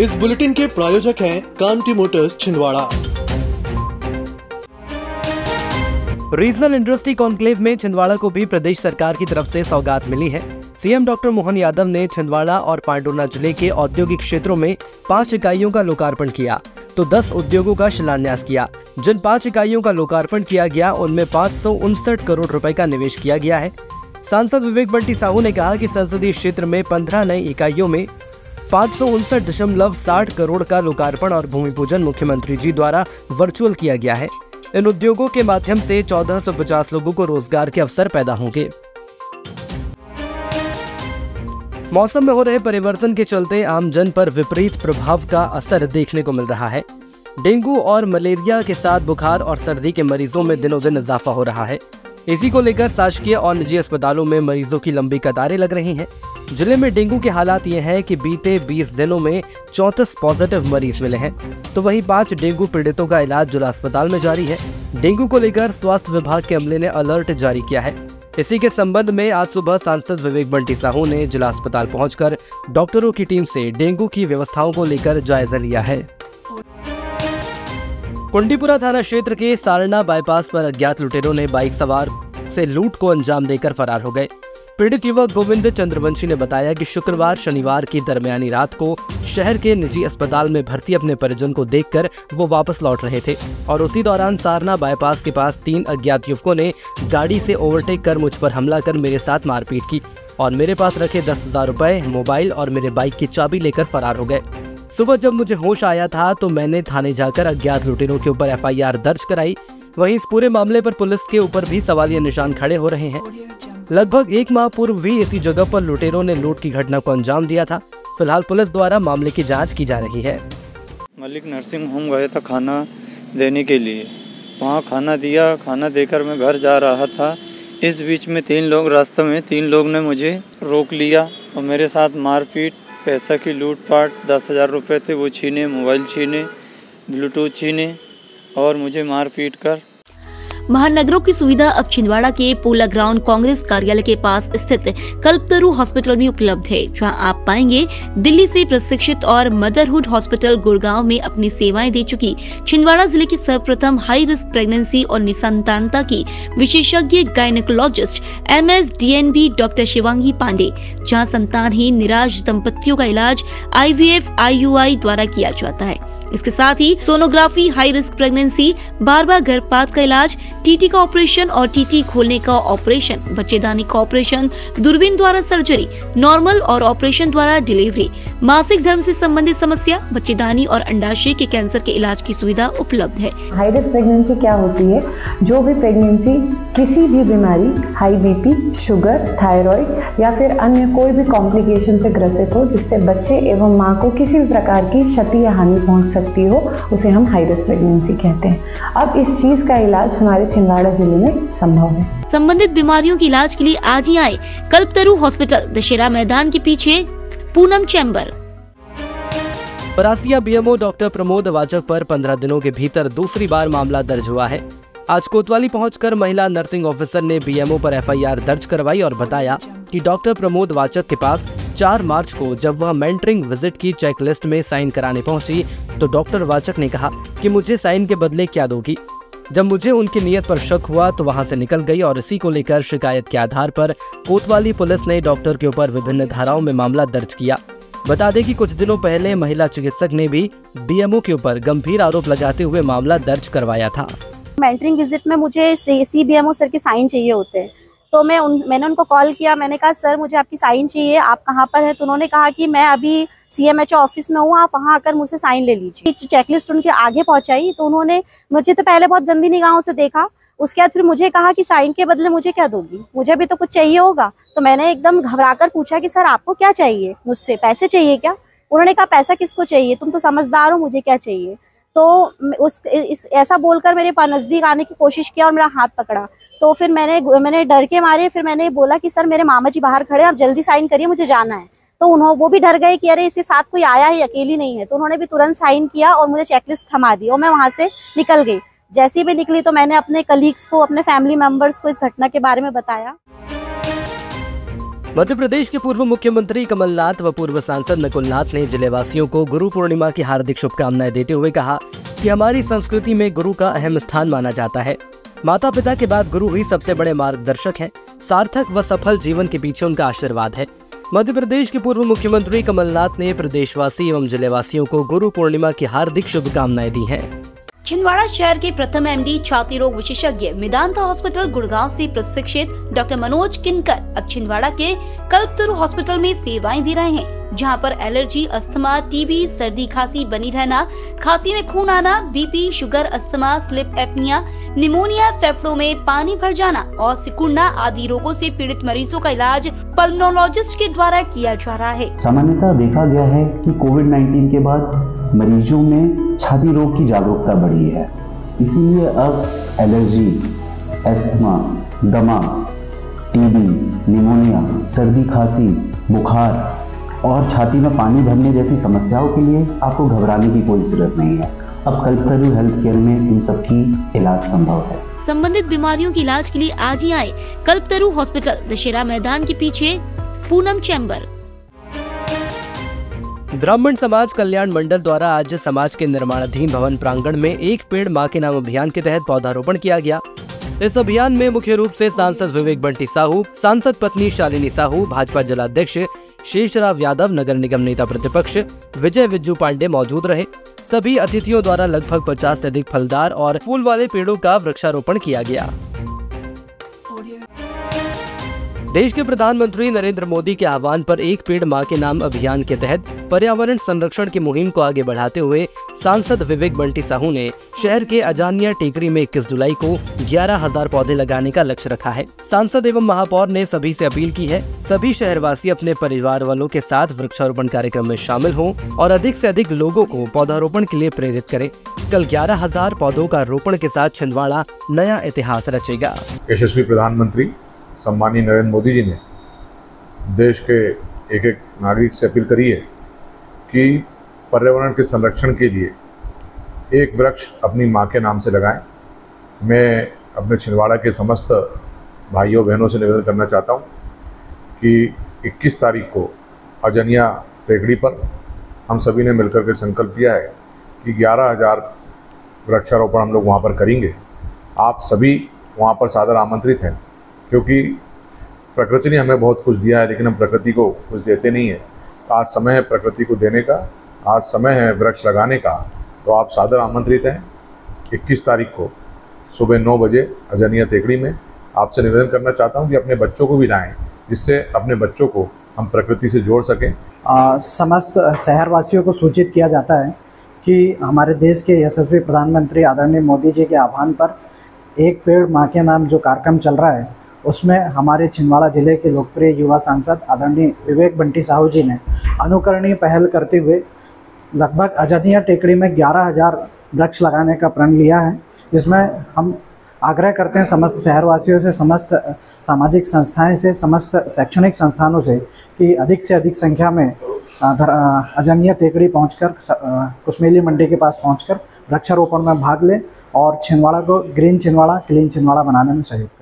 इस बुलेटिन के प्रायोजक हैं Kanti motors, Chhindwara. Regional industry conclave में छिंदवाड़ा को भी प्रदेश सरकार की तरफ़ से सौगात मिली है। सीएम डॉक्टर मोहन यादव ने छिंदवाड़ा और पांडुना ज़िले के औद्योगिक क्षेत्रों में पाँच इकाइयों का लोकार्पण किया तो 10 उद्योगों का शिलान्यास किया। जिन पाँच इकाइयों का लोकार्पण किया गया, उनमें पाँच सौ उनसठ करोड़ रुपए का निवेश किया गया है। सांसद विवेक बंटी साहू ने कहा कि संसदीय क्षेत्र में 15 नई इकाइयों में पाँच करोड़ का लोकार्पण और भूमि पूजन मुख्यमंत्री जी द्वारा वर्चुअल किया गया है। इन उद्योगों के माध्यम से 1450 लोगों को रोज़गार के अवसर पैदा होंगे। मौसम में हो रहे परिवर्तन के चलते आम जन पर विपरीत प्रभाव का असर देखने को मिल रहा है। डेंगू और मलेरिया के साथ बुखार और सर्दी के मरीजों में दिनों दिन इजाफा हो रहा है। इसी को लेकर शासकीय और निजी अस्पतालों में मरीजों की लंबी कतारें लग रही हैं। ज़िले में डेंगू के हालात ये हैं कि बीते 20 दिनों में चौंतीस पॉजिटिव मरीज़ मिले हैं। तो वहीं पाँच डेंगू पीड़ितों का इलाज जिला अस्पताल में जारी है। डेंगू को लेकर स्वास्थ्य विभाग के अमले ने अलर्ट जारी किया है। इसी के संबंध में आज सुबह सांसद विवेक बंटी साहू ने जिला अस्पताल पहुंचकर डॉक्टरों की टीम से डेंगू की व्यवस्थाओं को लेकर जायजा लिया है। कुंडीपुरा थाना क्षेत्र के सारना बाईपास पर अज्ञात लुटेरों ने बाइक सवार से लूट को अंजाम देकर फरार हो गए। पीड़ित युवक गोविंद चंद्रवंशी ने बताया कि शुक्रवार शनिवार की दरमियानी रात को शहर के निजी अस्पताल में भर्ती अपने परिजन को देखकर वो वापस लौट रहे थे और उसी दौरान सारना बाईपास के पास तीन अज्ञात युवकों ने गाड़ी से ओवरटेक कर मुझ पर हमला कर मेरे साथ मारपीट की और मेरे पास रखे दस हज़ार मोबाइल और मेरे बाइक की चाबी लेकर फरार हो गए। सुबह जब मुझे होश आया था तो मैंने थाने जाकर अज्ञात लुटेरों के ऊपर एफआईआर दर्ज कराई। वहीं इस पूरे मामले पर पुलिस के ऊपर भी सवालिया निशान खड़े हो रहे हैं। लगभग एक माह पूर्व भी इसी जगह पर लुटेरों ने लूट की घटना को अंजाम दिया था। फ़िलहाल पुलिस द्वारा मामले की जाँच की जा रही है। मलिक नर्सिंग होम गया था खाना देने के लिए। वहाँ खाना दिया, खाना देकर मैं घर जा रहा था। इस बीच में तीन लोग, रास्ते में तीन लोग ने मुझे रोक लिया और मेरे साथ मारपीट पैसा की लूटपाट, दस हज़ार रुपये थे, वो छीने, मोबाइल छीने, ब्लूटूथ छीने और मुझे मार पीट कर महानगरों की सुविधा अब छिंदवाड़ा के पोला ग्राउंड कांग्रेस कार्यालय के पास स्थित कल्पतरु हॉस्पिटल में उपलब्ध है, जहाँ आप पाएँगे दिल्ली से प्रशिक्षित और मदरहुड हॉस्पिटल गुड़गांव में अपनी सेवाएँ दे चुकी। छिंदवाड़ा ज़िले की सर्वप्रथम हाई रिस्क प्रेगनेंसी और निसंतानता की विशेषज्ञ gynaecologist M S D N B doctor Shivangi Pandey, जहाँ संतानहीन निराश दंपतियों का इलाज आई वी एफ़ आई द्वारा किया जाता है। इसके साथ ही सोनोग्राफी हाई रिस्क प्रेगनेंसी बार बार गर्भपात का इलाज टीटी का ऑपरेशन और टीटी खोलने का ऑपरेशन बच्चेदानी का ऑपरेशन दूरबीन द्वारा सर्जरी नॉर्मल और ऑपरेशन द्वारा डिलीवरी मासिक धर्म से संबंधित समस्या, बच्चेदानी और अंडाशय के कैंसर के इलाज की सुविधा उपलब्ध है। हाई रिस्क प्रेगनेंसी क्या होती है? जो भी प्रेगनेंसी किसी भी बीमारी हाई बीपी शुगर थायराइड या फिर अन्य कोई भी कॉम्प्लिकेशन से ग्रसित हो, जिससे बच्चे एवं माँ को किसी भी प्रकार की क्षति या हानि पहुँच सकती हो उसे हम हाई रिस्क प्रेगनेंसी कहते हैं। अब इस चीज़ का इलाज हमारे छिंदवाड़ा ज़िले में संभव है। संबंधित बीमारियों के इलाज के लिए आज ही आए कल्पतरु हॉस्पिटल दशहरा मैदान के पीछे Poonam chamber. Parasia BMO doctor Pramod Wachak पर 15 दिनों के भीतर दूसरी बार मामला दर्ज हुआ है। आज कोतवाली पहुंचकर महिला नर्सिंग ऑफिसर ने बीएमओ पर एफआईआर दर्ज करवाई और बताया कि डॉक्टर प्रमोद वाचक के पास 4 मार्च को जब वह मेंटरिंग विज़िट की चेकलिस्ट में साइन कराने पहुँची तो डॉक्टर वाचक ने कहा कि मुझे साइन के बदले क्या दोगी? जब मुझे उनकी नीयत पर शक हुआ तो वहाँ से निकल गई और इसी को लेकर शिकायत के आधार पर कोतवाली पुलिस ने डॉक्टर के ऊपर विभिन्न धाराओं में मामला दर्ज किया। बता दें कि कुछ दिनों पहले महिला चिकित्सक ने भी बीएमओ के ऊपर गंभीर आरोप लगाते हुए मामला दर्ज करवाया था। मेंटरिंग विज़िट में मुझे सी बी सर के साइन चाहिए होते। हैं तो मैं उन, मैंने उनको कॉल किया, मैंने कहा, सर, मुझे आपकी साइन चाहिए, आप कहाँ पर हैं? तो उन्होंने कहा कि मैं अभी सीएमएचओ ऑफ़िस में हूँ, आप वहाँ आकर मुझसे साइन ले लीजिए। चेकलिस्ट उनके आगे पहुँचाई तो उन्होंने मुझे तो पहले बहुत गंदी निगाहों से देखा, उसके बाद फिर मुझे कहा कि साइन के बदले मुझे क्या दोगी? मुझे भी तो कुछ चाहिए होगा। तो मैंने एकदम घबरा कर पूछा कि, सर, आपको क्या चाहिए? मुझसे पैसे चाहिए क्या? उन्होंने कहा, पैसा किसको चाहिए? तुम तो समझदार हो, मुझे क्या चाहिए? तो उस, इस, ऐसा बोलकर मेरे नज़दीक आने की कोशिश किया और मेरा हाथ पकड़ा। तो फिर मैंने मैंने डर के मारे, फिर मैंने बोला कि, सर, मेरे मामा जी बाहर खड़े हैं, आप जल्दी साइन करिए, मुझे जाना है। तो उन्होंने वो भी डर गए कि, अरे, इसके साथ कोई आया है, अकेली नहीं है। तो उन्होंने भी तुरंत साइन किया और मुझे चेकलिस्ट थमा दी और मैं वहाँ से निकल गई। जैसी भी निकली तो मैंने अपने कलीग्स को, अपने फैमिली मेंबर्स को इस घटना के बारे में बताया। मध्य प्रदेश के पूर्व मुख्यमंत्री कमलनाथ व पूर्व सांसद नकुलनाथ ने जिलेवासियों को गुरु पूर्णिमा की हार्दिक शुभकामनाएँ देते हुए कहा कि हमारी संस्कृति में गुरु का अहम स्थान माना जाता है। माता पिता के बाद गुरु ही सबसे बड़े मार्गदर्शक हैं। सार्थक व सफल जीवन के पीछे उनका आशीर्वाद है। मध्य प्रदेश के पूर्व मुख्यमंत्री कमलनाथ ने प्रदेशवासी एवं जिलेवासियों को गुरु पूर्णिमा की हार्दिक शुभकामनाएँ दी हैं। छिंदवाड़ा शहर के प्रथम एमडी छाती रोग विशेषज्ञ मेदांता हॉस्पिटल गुड़गांव से प्रशिक्षित डॉक्टर मनोज किनकर अब छिंदवाड़ा के कल्पतरु हॉस्पिटल में सेवाएँ दे रहे हैं। जहाँ पर एलर्जी, अस्थमा, टीबी, सर्दी खांसी बनी रहना, खांसी में खून आना, BP, sugar, asthma, sleep apnoea, pneumonia, फेफड़ों में पानी भर जाना और सिकुड़ना आदि रोगों से पीड़ित मरीजों का इलाज पल्मोनोलॉजिस्ट के द्वारा किया जा रहा है। सामान्यतः देखा गया है कि कोविड 19 के बाद मरीजों में छाती रोग की जागरूकता बढ़ी है। इसीलिए अब एलर्जी एस्थमा दमा, टीबी, निमोनिया, सर्दी खांसी, बुखार और छाती में पानी भरने जैसी समस्याओं के लिए आपको घबराने की कोई ज़रूरत नहीं है। अब कल्पतरु हेल्थ केयर में इन सब की इलाज संभव है। संबंधित बीमारियों के इलाज के लिए आज ही आए कल्पतरु हॉस्पिटल दशहरा मैदान के पीछे पूनम चैम्बर। ब्राह्मण समाज कल्याण मंडल द्वारा आज समाज के निर्माणाधीन भवन प्रांगण में एक पेड़ माँ के नाम अभियान के तहत पौधारोपण किया गया। इस अभियान में मुख्य रूप से सांसद विवेक बंटी साहू, सांसद पत्नी शालिनी साहू, भाजपा जिलाध्यक्ष शेषराव यादव, नगर निगम नेता प्रतिपक्ष विजय विज्जू पांडे मौजूद रहे। सभी अतिथियों द्वारा लगभग 50 से अधिक फलदार और फूल वाले पेड़ों का वृक्षारोपण किया गया। देश के प्रधानमंत्री नरेंद्र मोदी के आह्वान पर एक पेड़ माँ के नाम अभियान के तहत पर्यावरण संरक्षण की मुहिम को आगे बढ़ाते हुए सांसद विवेक बंटी साहू ने शहर के अजानिया टेकरी में 21 जुलाई को 11,000 पौधे लगाने का लक्ष्य रखा है। सांसद एवं महापौर ने सभी से अपील की है सभी शहरवासी अपने परिवार वालों के साथ वृक्षारोपण कार्यक्रम में शामिल हों और अधिक ऐसी अधिक लोगों को पौधारोपण के लिए प्रेरित करे। कल ग्यारह हज़ार पौधों का रोपण के साथ छिंदवाड़ा नया इतिहास रचेगा। यशस्वी प्रधानमंत्री सम्मानीय नरेंद्र मोदी जी ने देश के एक एक नागरिक से अपील करी है कि पर्यावरण के संरक्षण के लिए एक वृक्ष अपनी माँ के नाम से लगाएँ। मैं अपने छिंदवाड़ा के समस्त भाइयों, बहनों से निवेदन करना चाहता हूँ कि 21 तारीख को अजनिया तेगड़ी पर हम सभी ने मिलकर के संकल्प किया है कि ग्यारह हज़ार वृक्षारोपण हम लोग वहाँ पर करेंगे। आप सभी वहाँ पर सादर आमंत्रित हैं। क्योंकि प्रकृति ने हमें बहुत कुछ दिया है लेकिन हम प्रकृति को कुछ देते नहीं है। आज समय है प्रकृति को देने का आज समय है वृक्ष लगाने का। तो आप सादर आमंत्रित हैं 21 तारीख को सुबह नौ बजे अजनिया तेकड़ी में। आपसे निवेदन करना चाहता हूँ कि अपने बच्चों को भी लाएँ जिससे अपने बच्चों को हम प्रकृति से जोड़ सकें। आ, समस्त शहरवासियों को सूचित किया जाता है कि हमारे देश के यशस्वी प्रधानमंत्री आदरणीय मोदी जी के आह्वान पर एक पेड़ माँ के नाम जो कार्यक्रम चल रहा है उसमें हमारे छिंदवाड़ा ज़िले के लोकप्रिय युवा सांसद आदरणीय विवेक बंटी साहू जी ने अनुकरणीय पहल करते हुए लगभग आज़ादिया टेकड़ी में ग्यारह हज़ार वृक्ष लगाने का प्रण लिया है, जिसमें हम आग्रह करते हैं समस्त शहरवासियों से, समस्त सामाजिक संस्थाएँ से, समस्त शैक्षणिक संस्थानों से कि अधिक से अधिक संख्या में अजनिया टेकड़ी पहुंचकर कुसमेली मंडी के पास पहुंचकर वृक्षारोपण में भाग लें और छिंदवाड़ा को ग्रीन छिंदवाड़ा, क्लीन छिंदवाड़ा बनाने में सहयोग